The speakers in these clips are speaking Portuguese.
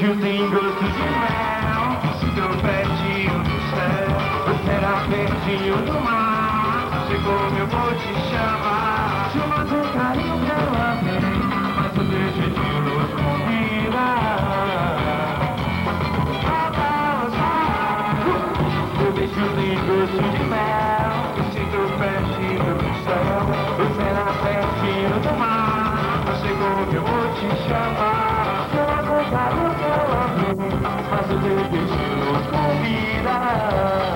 you think goes to you now. Seu pertinho do céu, será pertinho do mar. Chegou, meu vou te chamar. Chama com carinho que ela vem, mas o deixa de nos convidar. Pra balançar, o beijo tem gosto de mel. Deus nos convida.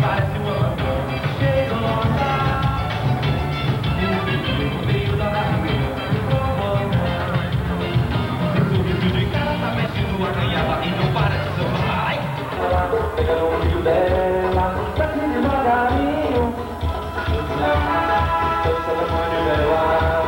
esquentar o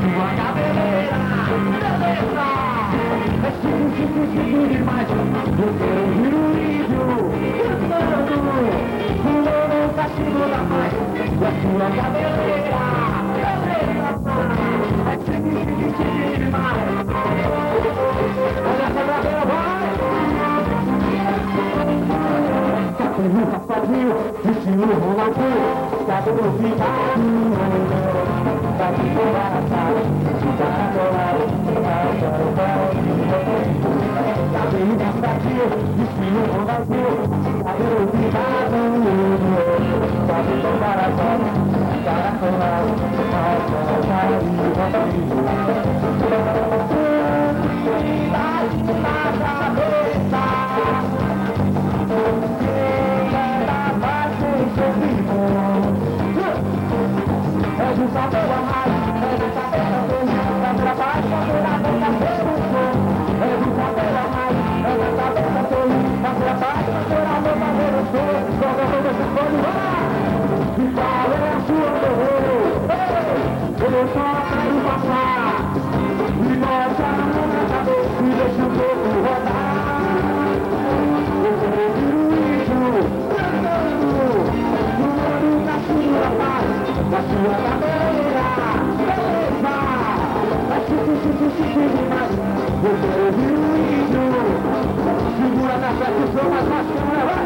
sua cabeleira. Beleza! É chique, chique demais. Eu quero ouvir o vídeo cantando no castigo da paz da sua cabeleira. Beleza! É chique, chique, chique demais. Olha essa cabeleira, vai! Embaraçado Cara colado, Cabelo raspadinho, estilo Ronaldinho Cabelo pintado, cabelo embaraçado Cara boca ver o som. Joga todo esse fone, vai! E qual é a sua morrer? Eu só quero passar, e bota a mão na e deixa o corpo rodar. Eu quero ouvir o ritmo, da sua cadeira, beleza, é chique, chique, chique demais, eu quero ouvir o hino, segura na percussão, mas mais câmera, vai!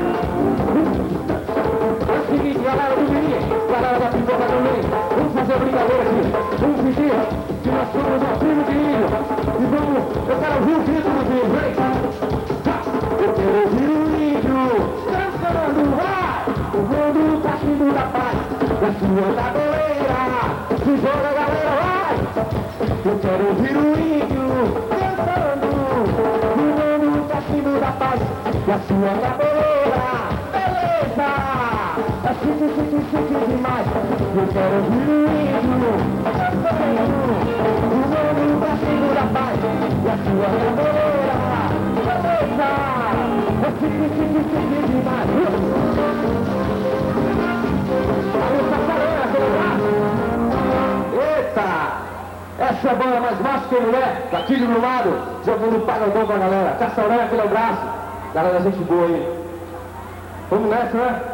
É o seguinte, galera do Mirim, galera da pipoca do Mirim, vamos fazer brincadeira aqui, vamos fingir que nós somos um filho de índio, e vamos, eu quero ouvir o título do índio, vem! Eu quero ouvir o índio, cantando, vai! O mundo tá vindo da paz, da sua cabeleira. Se bora, galera, vai! Eu quero ouvir o índio rapaz e a sua é boleira. Beleza! É chique, chique, chique demais. Eu quero juízo, o nome pra segurar paz e a sua é boleira. Beleza! É chique, chique, chique demais. Essa é a banda mais macho que mulher, daqui tá de um lado, jogando pagodão pra galera. Tá Caçarão aqui no braço. Galera, gente boa aí. Vamos nessa, né?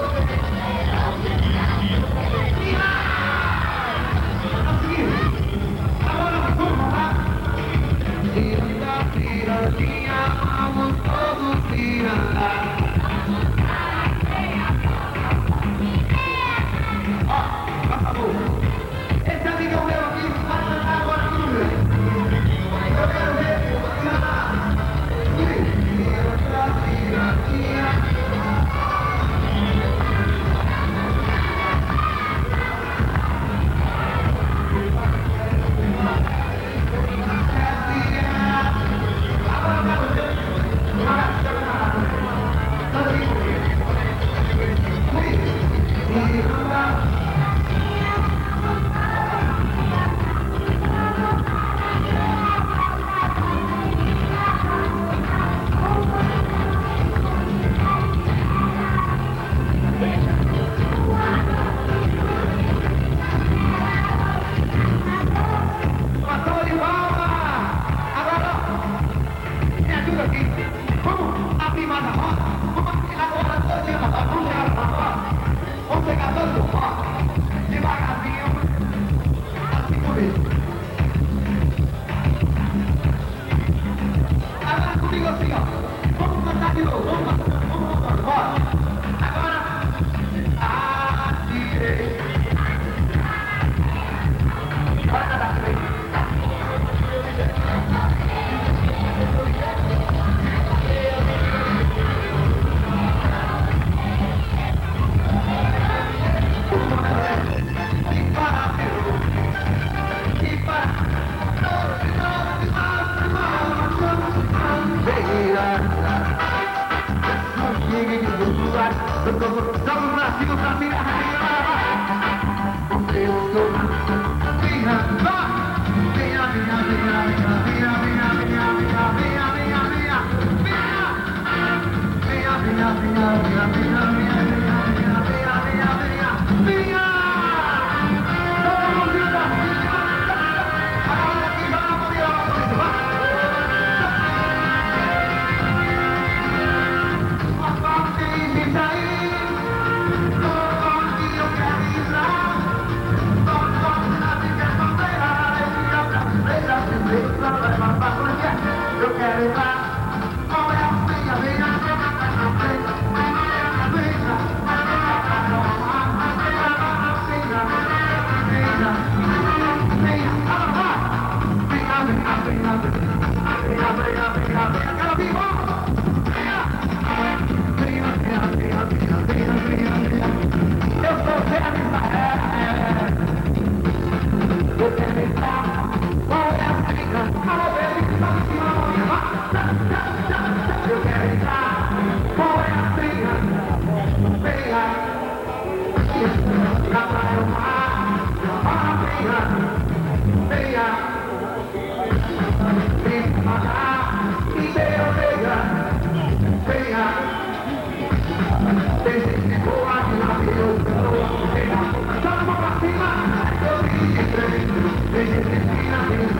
mundo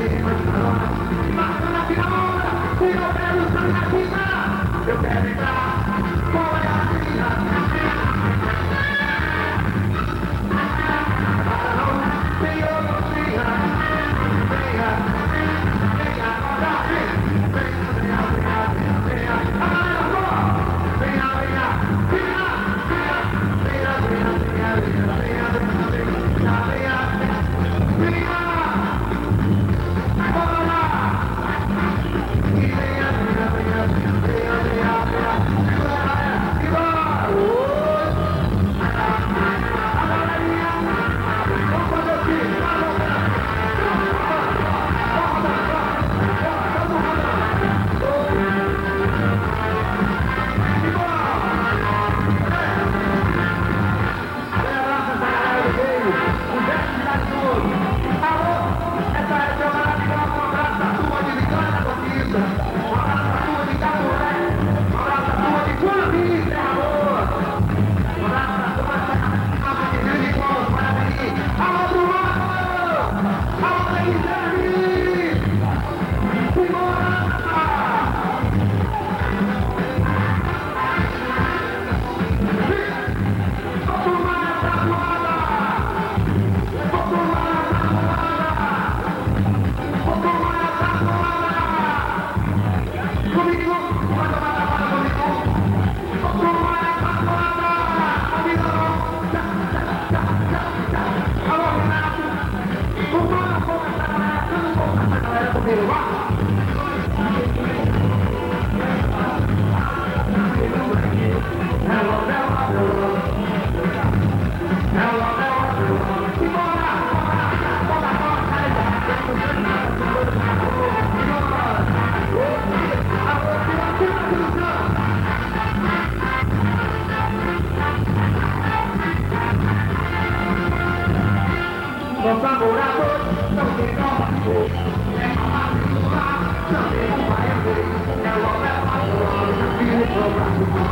tá vindo da paz, da sua cabeleira.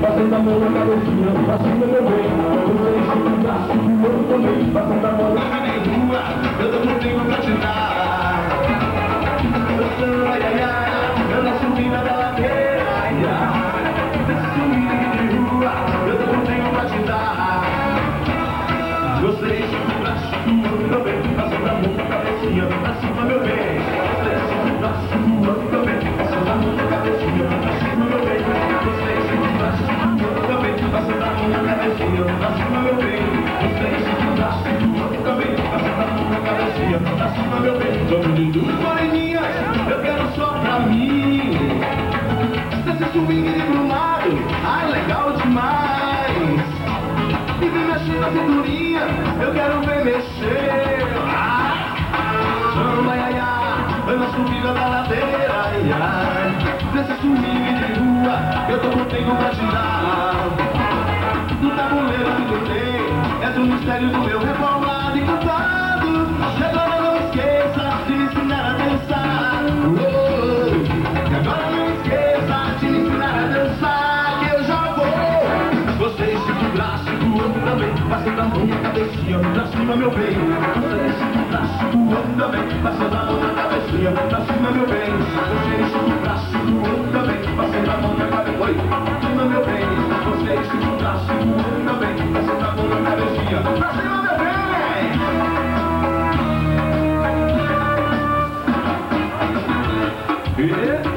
Passando a mão na cabecinha, assim meu bem eu sei se cuidasse e eu também Passando a mão na cabecinha, eu não tenho pra te dar Eu sou ai ai ai, eu nasci um dia da pra meu bem Vamos de duas moreninhas, eu quero só pra mim Desse swing de brumado, ai legal demais E vem mexendo a cinturinha, eu quero ver mexer Chama Samba, ai, ai, vai na subida da ladeira, ai, ai swing de rua, eu tô com tempo pra tirar No tabuleiro que eu tenho, é do mistério do meu revólver passando a mão na cabecinha, pra cima meu bem. Você deixa o braço do anda bem, passando a mão na cabecinha, pra cima meu bem. Você deixa o braço do anda bem, Passei a mão na cabecinha, oi, pra cima meu bem. Você deixa o braço do anda bem, passando a mão na cabecinha, pra cima 雨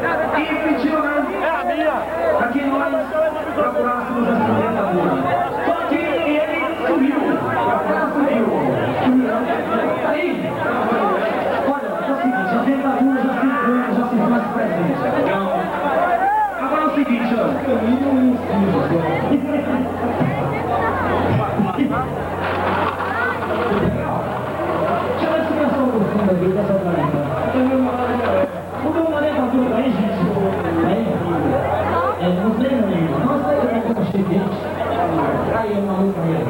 E pediu, né? É a minha. Pra nós procurássemos a segunda mulher. Só que ele sumiu. A sumiu. Aí, olha, é o seguinte, a segunda mulher já se já presente. Agora é o seguinte, ó. Caminho e os filhos. Tira essa pessoa profunda aqui, dessa aquilo lá em gente, lá em Rio. É no Flamengo. Nossa, é aconchegante. É aí é maluco aí.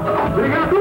Bate,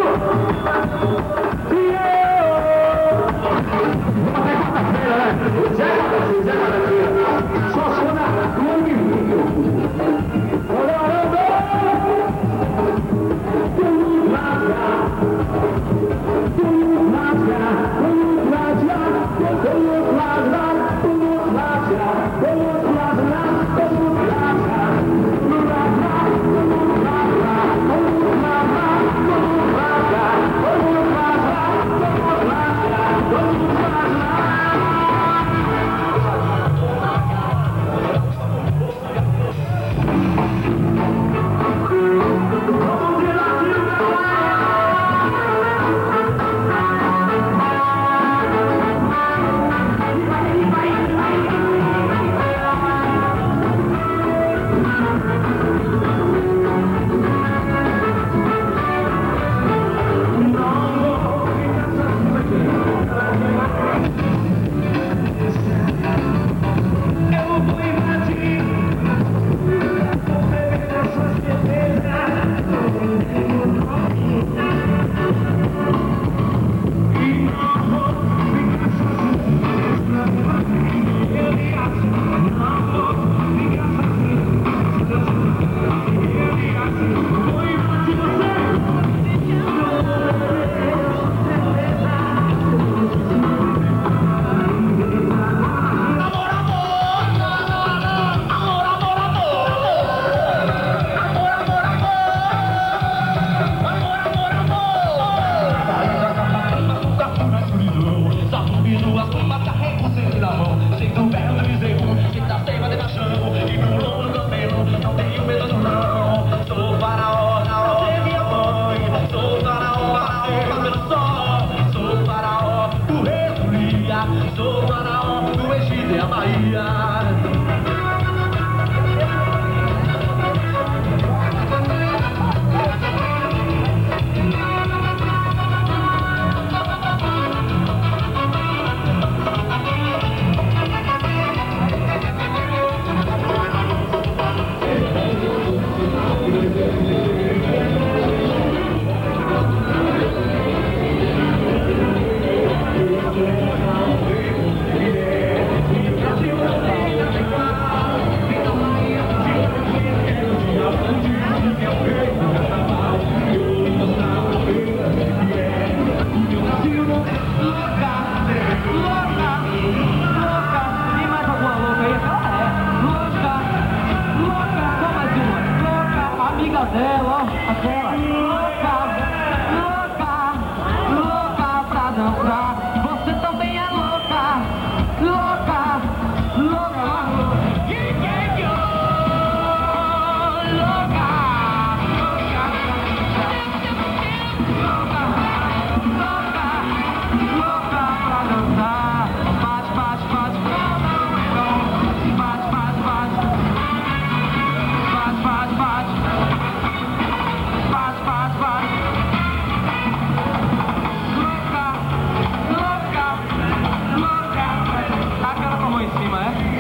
em cima, é?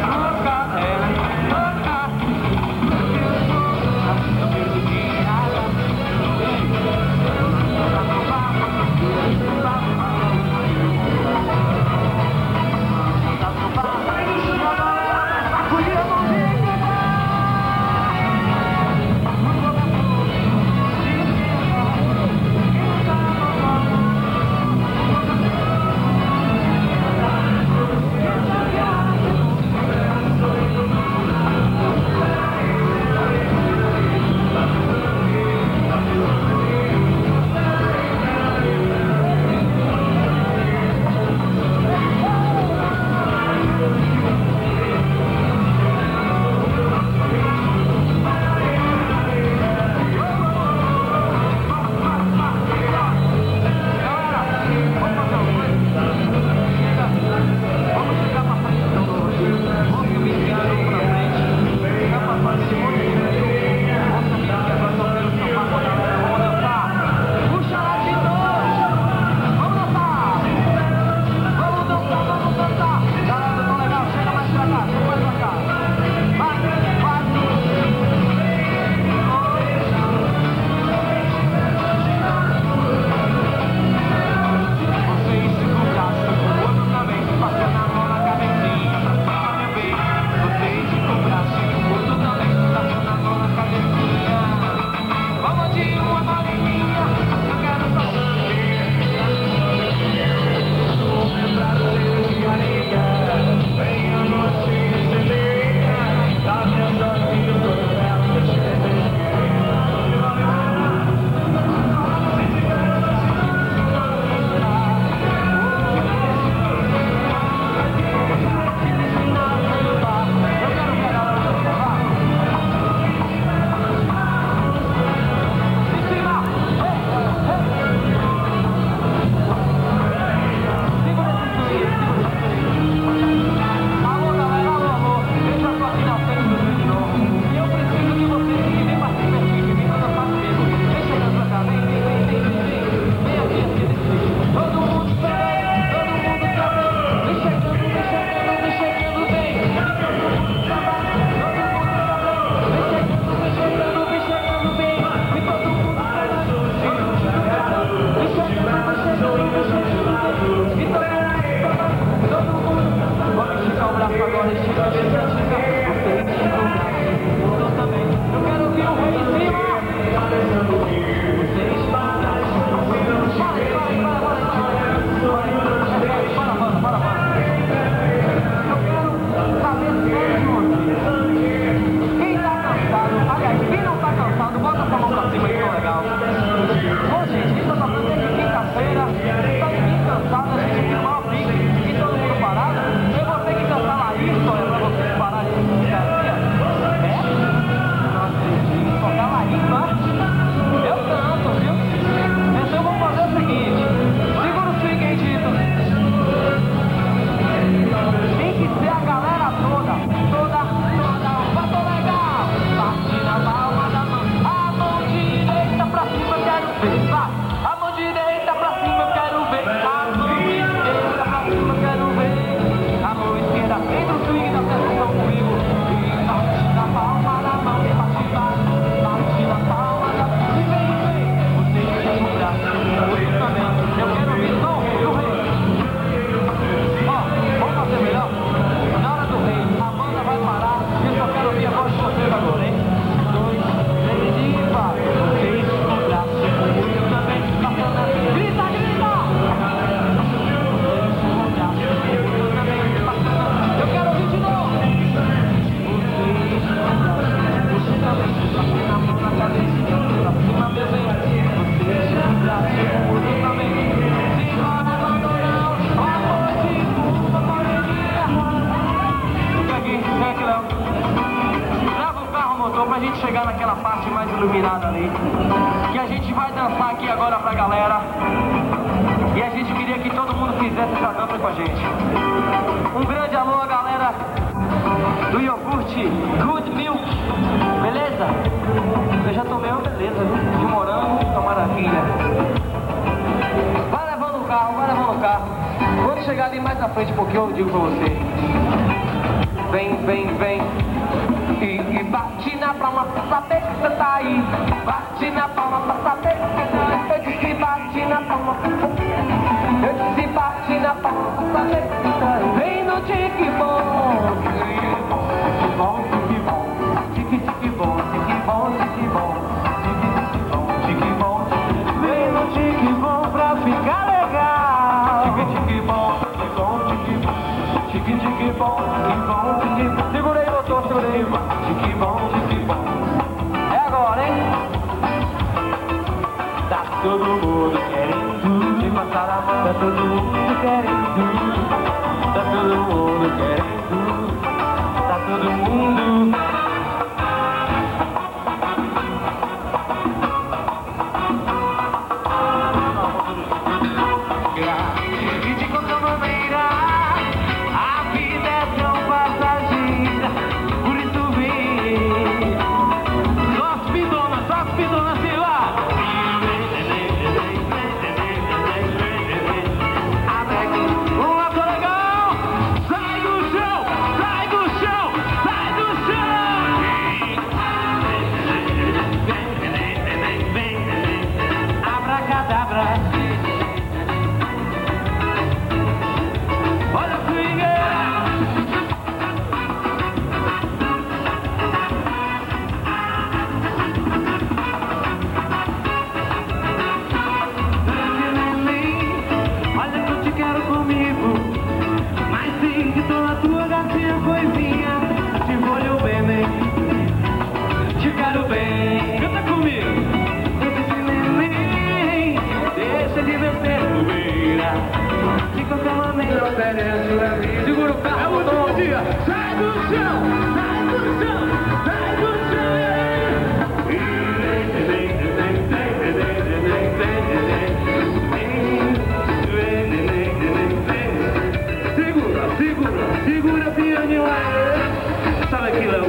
Segura pianinho aí. Sabe aquilo?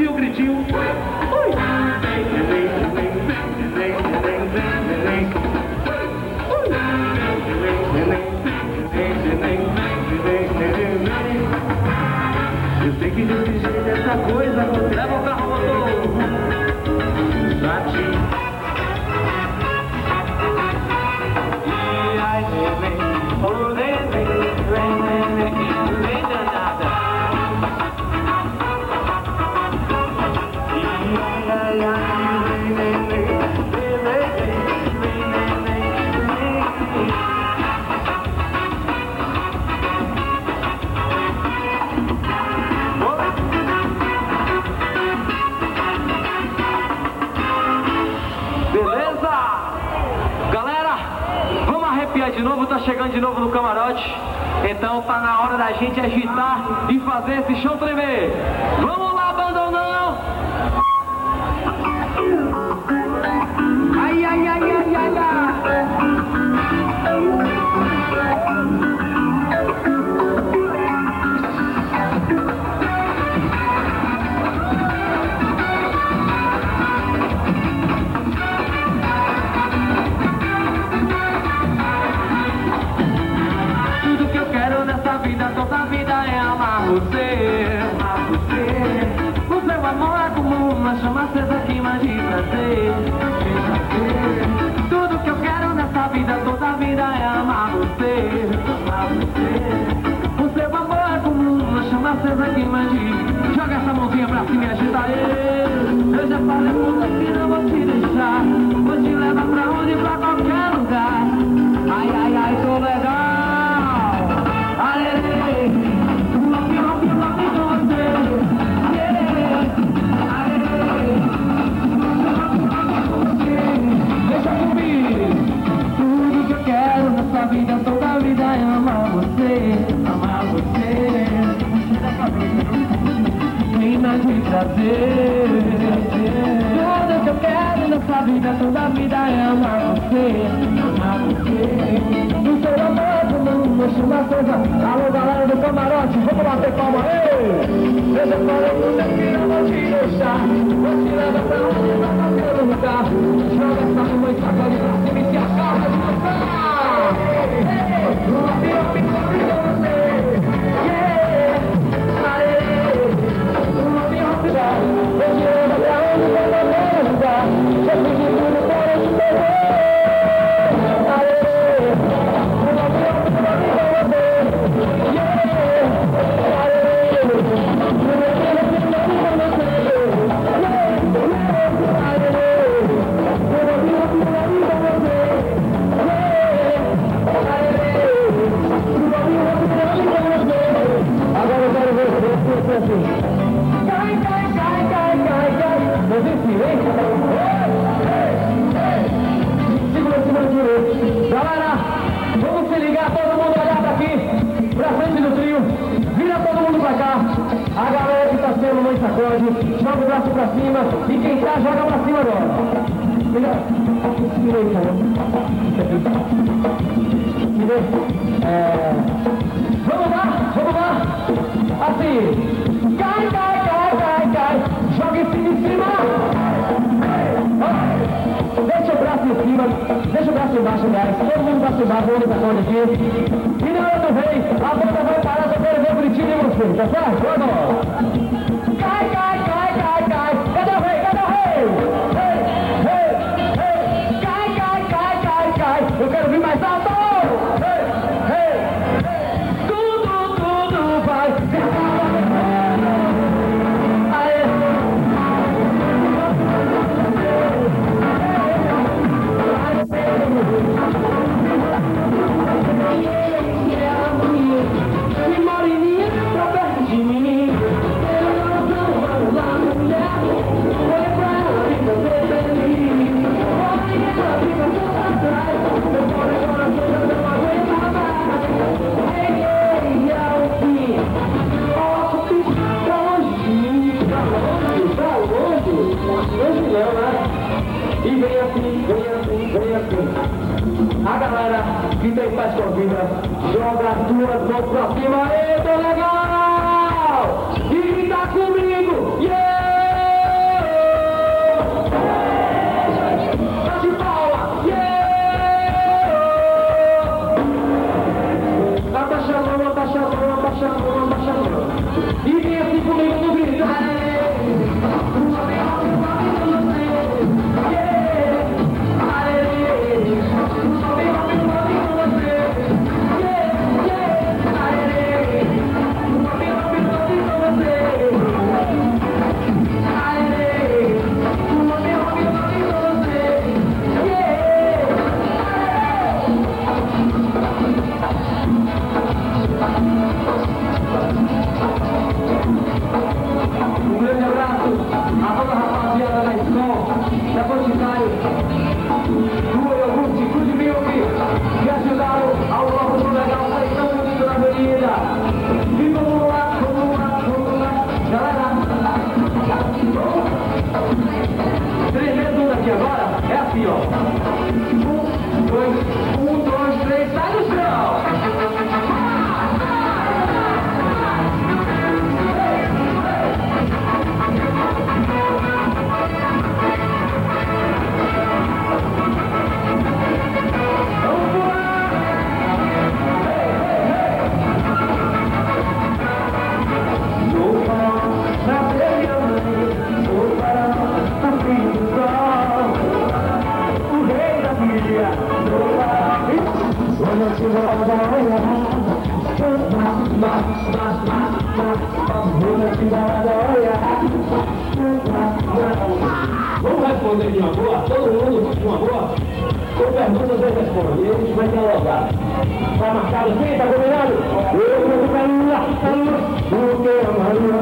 E o gritinho. Oi. Eu sei que desse jeito essa coisa acontece. Leva o carro motor. Latinho. chegando de novo no camarote, então tá na hora da gente agitar e fazer esse chão tremer. Vamos lá! você. Tudo que eu quero nessa vida, toda vida é amar você, amar você. No seu amor, não mexo na coisa. Alô, galera do camarote, vamos bater palma, ei! Eu já falei pro seu que não vou te deixar. Vou te levar pra onde não tá ter lugar. Joga essa mãe, sacolinha pra cima e se acaba de mostrar. Ei, ei, ei. Levar pra joga o braço pra cima. E quem tá, joga pra cima agora. Vira. Vira aí, cara. Vira. É... Vamos lá, vamos lá. Assim. Cai, cai, cai, cai, cai. Joga em cima, em cima. Deixa o braço em cima, deixa o braço embaixo, guys. Todo mundo braço embaixo, vamos sacode aqui. E na do rei, a banda vai parar, só quero ver o gritinho de você, tá certo? Vamos. A galera que tem paz com vida, joga as duas mãos pra cima. Eita, legal! E grita comigo! Yeah! Vamos responder de uma boa? Todo mundo de uma boa? Com perguntas eu respondo. E a gente vai dialogar. Tá marcado aqui? Tá combinado? Eu vou ficar lá, lá, porque a Maria.